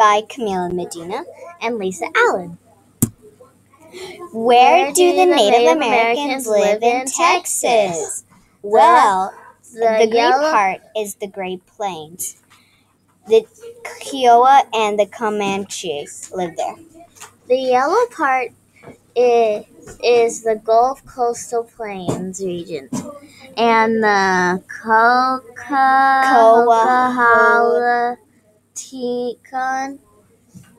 by Camila Medina and Lisa Allen. Where, do the Native Americans live in Texas? Well, the, gray yellow part is the Great Plains. The Kiowa and the Comanche live there. The yellow part is, is the Gulf Coastal Plains region, and the Cocohaula Teton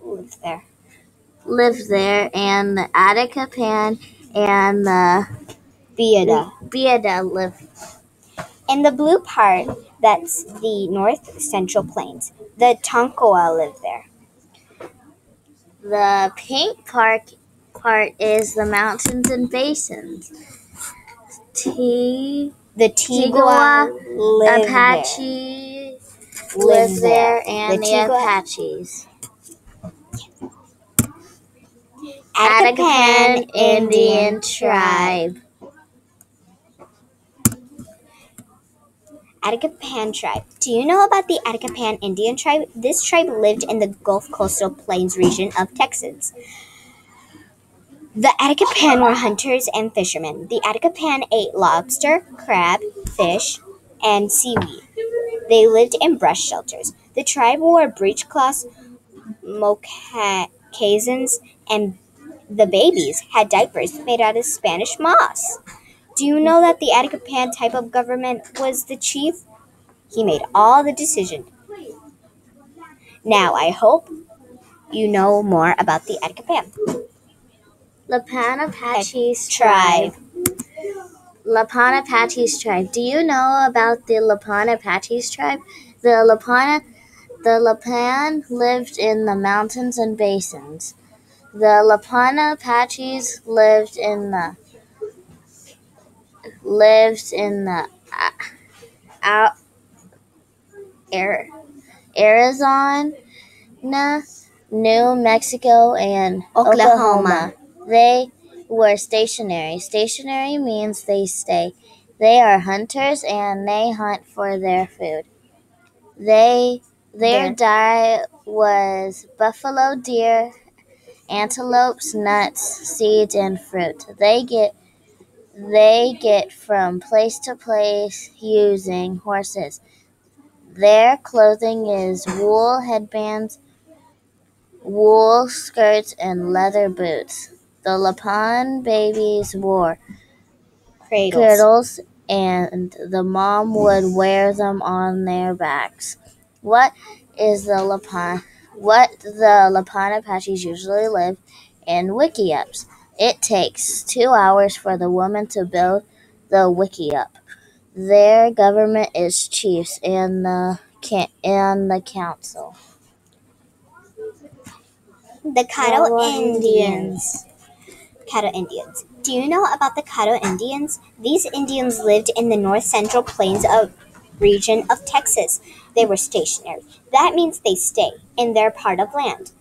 Live there. live there, and the Atakapan and the Biada. Biada live. In the blue part, that's the North Central Plains. The Tonkawa live there. The pink part part is the mountains and basins. T The Tigua live Apache. Live there, and The the, Apaches. Atakapan Indian tribe. Atakapan tribe. Do you know about the Atakapan Indian tribe? This tribe lived in the Gulf Coastal Plains region of Texas. The Atakapan were hunters and fishermen. The Atakapan ate lobster, crab, fish, and seaweed. They lived in brush shelters. The tribe wore breechcloths, moccasins, and the babies had diapers made out of Spanish moss. Do you know that the Atakapan type of government was the chief? He made all the decision. Now I hope you know more about the Atakapan Lapanapache's tribe. Lapanapache's tribe. Do you know about the Lapanapache's tribe? The Lapana the Lapan lived in the mountains and basins. The Lapanapaches lived in the lived in the uh, Arizona, New Mexico, and Oklahoma. Oklahoma. They were stationary. Stationary means they stay. They are hunters and they hunt for their food. They their Their- diet was buffalo, deer, antelopes, nuts, seeds, and fruit. They get they get from place to place using horses. Their clothing is wool headbands, wool skirts, and leather boots. The Lapan babies wore Cradles. and the mom would wear them on their backs. What is the Lapan? What the Lapan Apaches usually live in wickiups. It takes two hours for the woman to build the wickiup. Their government is chiefs and the can- and the council. The Caddo Caddo Indians. Caddo Indians. Do you know about the Caddo Indians? These Indians lived in the north central plains of region of Texas. They were stationary. That means they stay in their part of land.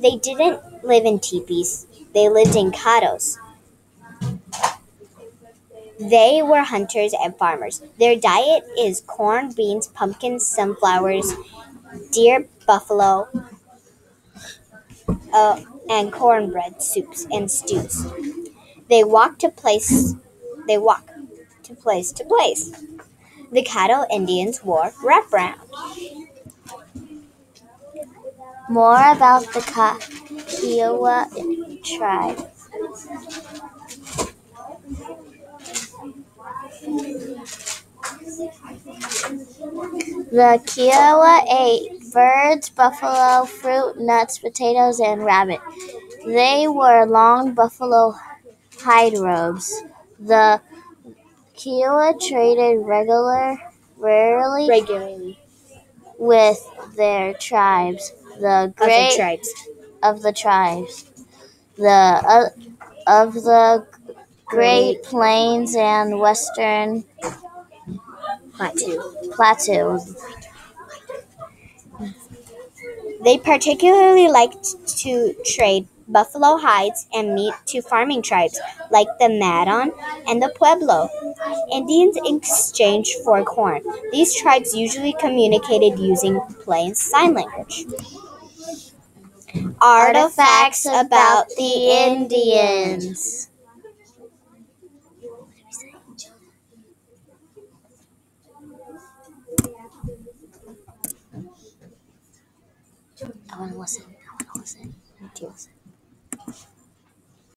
They didn't live in teepees. They lived in caddos. They were hunters and farmers. Their diet is corn, beans, pumpkins, sunflowers, deer, buffalo, uh, and cornbread soups and stews. They walk to place. They walk to place to place. The Caddo Indians wore wraparound. More about the Kiowa tribe. The Kiowa ate birds, buffalo, fruit, nuts, potatoes, and rabbit. They wore long buffalo hide robes. The Kiowa traded regular, rarely Regularly. with their tribes. The great Other tribes. of the tribes, the uh, of the Great Plains and Western Plateau. Plateau. They particularly liked to trade buffalo hides and meat to farming tribes like the Madon and the Pueblo. Indians exchanged for corn. These tribes usually communicated using plain sign language. Artifacts about the Indians. I want to listen. I want to listen. Me too.